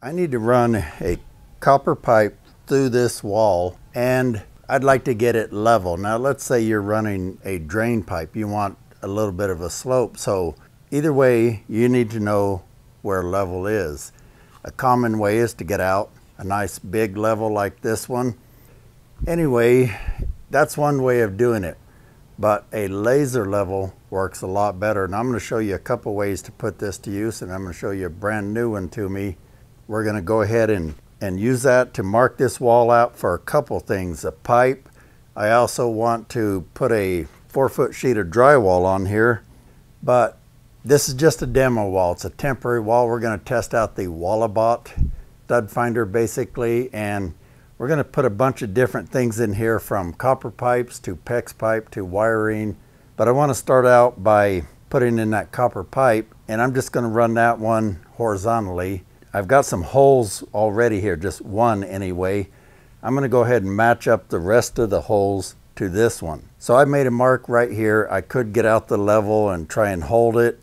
I need to run a copper pipe through this wall and I'd like to get it level. Now let's say you're running a drain pipe. You want a little bit of a slope. So either way, you need to know where level is. A common way is to get out a nice big level like this one. Anyway, that's one way of doing it. But a laser level works a lot better. And I'm going to show you a couple ways to put this to use. And I'm going to show you a brand new one to me we're going to go ahead and, and use that to mark this wall out for a couple things. A pipe. I also want to put a four foot sheet of drywall on here, but this is just a demo wall. It's a temporary wall. We're going to test out the Walabot stud finder basically, and we're going to put a bunch of different things in here from copper pipes to PEX pipe to wiring. But I want to start out by putting in that copper pipe, and I'm just going to run that one horizontally I've got some holes already here, just one anyway. I'm gonna go ahead and match up the rest of the holes to this one. So I made a mark right here. I could get out the level and try and hold it.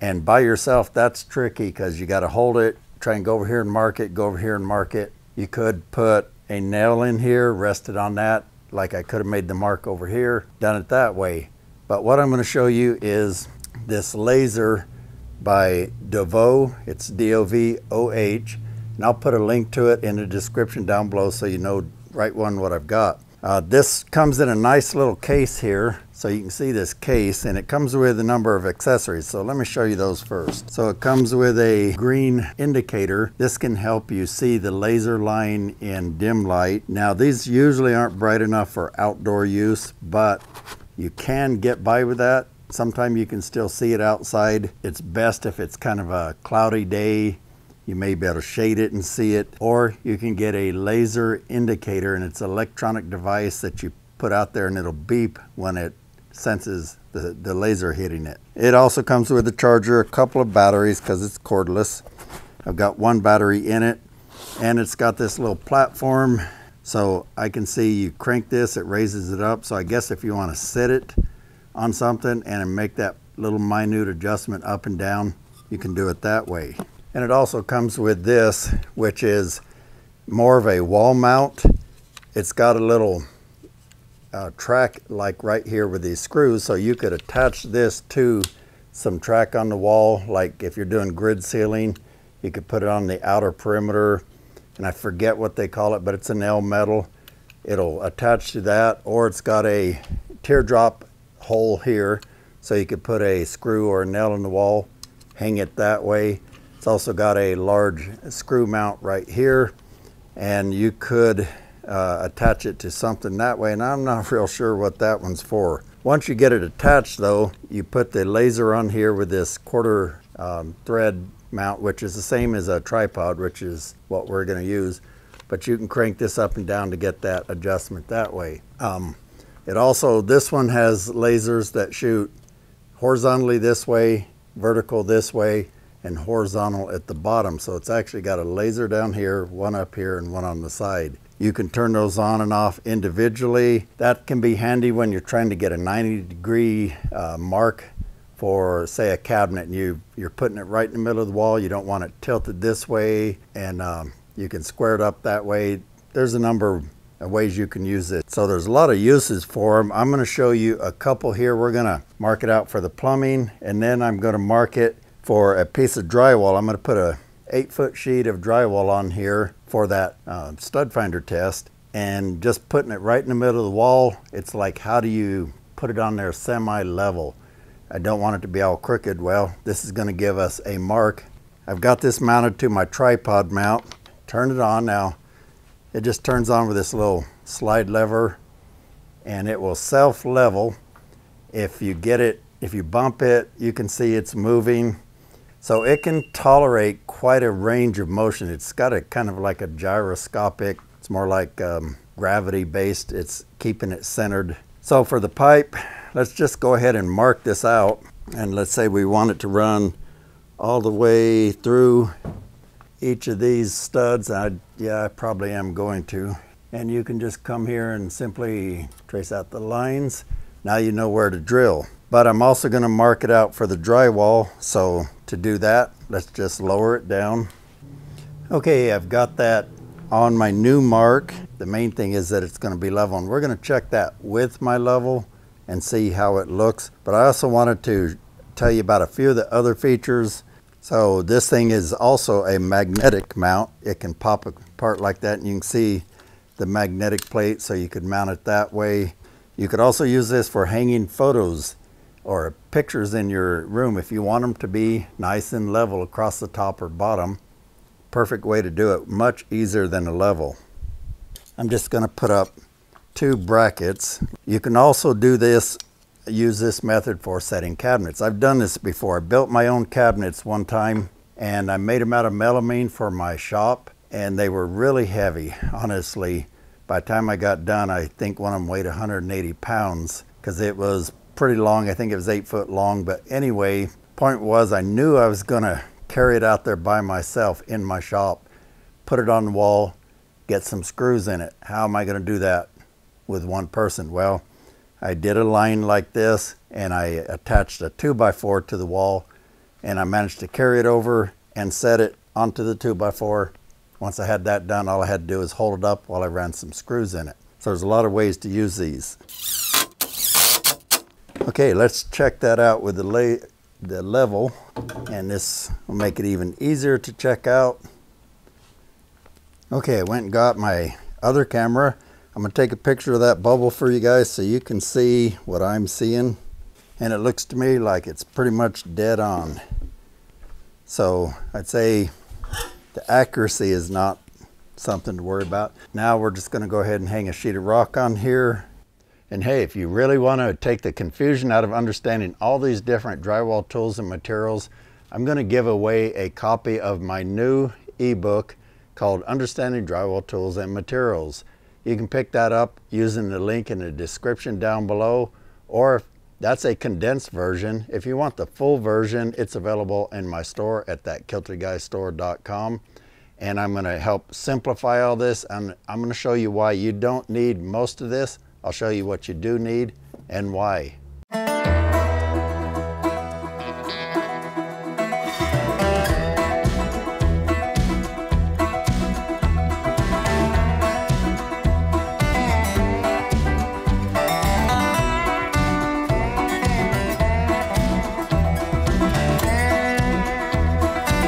And by yourself, that's tricky because you gotta hold it, try and go over here and mark it, go over here and mark it. You could put a nail in here, rest it on that, like I could have made the mark over here, done it that way. But what I'm gonna show you is this laser by Dovoh. It's D-O-V-O-H. And I'll put a link to it in the description down below so you know right one what I've got. Uh, this comes in a nice little case here. So you can see this case and it comes with a number of accessories. So let me show you those first. So it comes with a green indicator. This can help you see the laser line in dim light. Now these usually aren't bright enough for outdoor use, but you can get by with that. Sometimes you can still see it outside. It's best if it's kind of a cloudy day. You may be able to shade it and see it. Or you can get a laser indicator and it's an electronic device that you put out there and it'll beep when it senses the, the laser hitting it. It also comes with a charger, a couple of batteries because it's cordless. I've got one battery in it and it's got this little platform so I can see you crank this, it raises it up. So I guess if you want to set it, on something and make that little minute adjustment up and down, you can do it that way. And it also comes with this, which is more of a wall mount. It's got a little uh, track like right here with these screws, so you could attach this to some track on the wall, like if you're doing grid ceiling, you could put it on the outer perimeter, and I forget what they call it, but it's an L metal. It'll attach to that, or it's got a teardrop hole here so you could put a screw or a nail in the wall, hang it that way. It's also got a large screw mount right here and you could uh, attach it to something that way and I'm not real sure what that one's for. Once you get it attached though, you put the laser on here with this quarter um, thread mount which is the same as a tripod which is what we're going to use but you can crank this up and down to get that adjustment that way. Um, it also, this one has lasers that shoot horizontally this way, vertical this way, and horizontal at the bottom. So it's actually got a laser down here, one up here, and one on the side. You can turn those on and off individually. That can be handy when you're trying to get a 90 degree uh, mark for say a cabinet and you, you're putting it right in the middle of the wall. You don't want it tilted this way and um, you can square it up that way. There's a number ways you can use it. So there's a lot of uses for them. I'm going to show you a couple here. We're going to mark it out for the plumbing and then I'm going to mark it for a piece of drywall. I'm going to put a eight foot sheet of drywall on here for that uh, stud finder test and just putting it right in the middle of the wall. It's like how do you put it on there semi level? I don't want it to be all crooked. Well, this is going to give us a mark. I've got this mounted to my tripod mount. Turn it on now. It just turns on with this little slide lever and it will self level. If you get it, if you bump it, you can see it's moving. So it can tolerate quite a range of motion. It's got a kind of like a gyroscopic, it's more like um, gravity based. It's keeping it centered. So for the pipe, let's just go ahead and mark this out. And let's say we want it to run all the way through each of these studs. I, yeah, I probably am going to. And you can just come here and simply trace out the lines. Now you know where to drill. But I'm also going to mark it out for the drywall. So to do that, let's just lower it down. Okay, I've got that on my new mark. The main thing is that it's going to be level and we're going to check that with my level and see how it looks. But I also wanted to tell you about a few of the other features. So this thing is also a magnetic mount. It can pop apart like that and you can see the magnetic plate so you could mount it that way. You could also use this for hanging photos or pictures in your room if you want them to be nice and level across the top or bottom. Perfect way to do it, much easier than a level. I'm just going to put up two brackets. You can also do this, use this method for setting cabinets. I've done this before. I built my own cabinets one time and I made them out of melamine for my shop and they were really heavy, honestly. By the time I got done, I think one of them weighed 180 pounds because it was pretty long. I think it was eight foot long. But anyway, point was I knew I was going to carry it out there by myself in my shop, put it on the wall, get some screws in it. How am I going to do that with one person? Well, I did a line like this and I attached a 2x4 to the wall and I managed to carry it over and set it onto the 2x4. Once I had that done, all I had to do was hold it up while I ran some screws in it. So there's a lot of ways to use these. Okay, let's check that out with the, lay, the level and this will make it even easier to check out. Okay, I went and got my other camera. I'm going to take a picture of that bubble for you guys so you can see what I'm seeing. And it looks to me like it's pretty much dead on. So I'd say the accuracy is not something to worry about. Now we're just going to go ahead and hang a sheet of rock on here and hey, if you really want to take the confusion out of understanding all these different drywall tools and materials, I'm going to give away a copy of my new ebook called Understanding Drywall Tools and Materials. You can pick that up using the link in the description down below, or if that's a condensed version. If you want the full version, it's available in my store at thatkiltedguystore.com. And I'm going to help simplify all this, and I'm going to show you why you don't need most of this I'll show you what you do need and why.